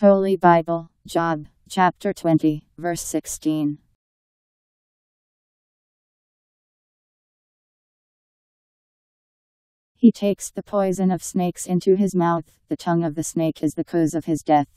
Holy Bible, Job, chapter 20, verse 16. He takes the poison of snakes into his mouth, the tongue of the snake is the cause of his death.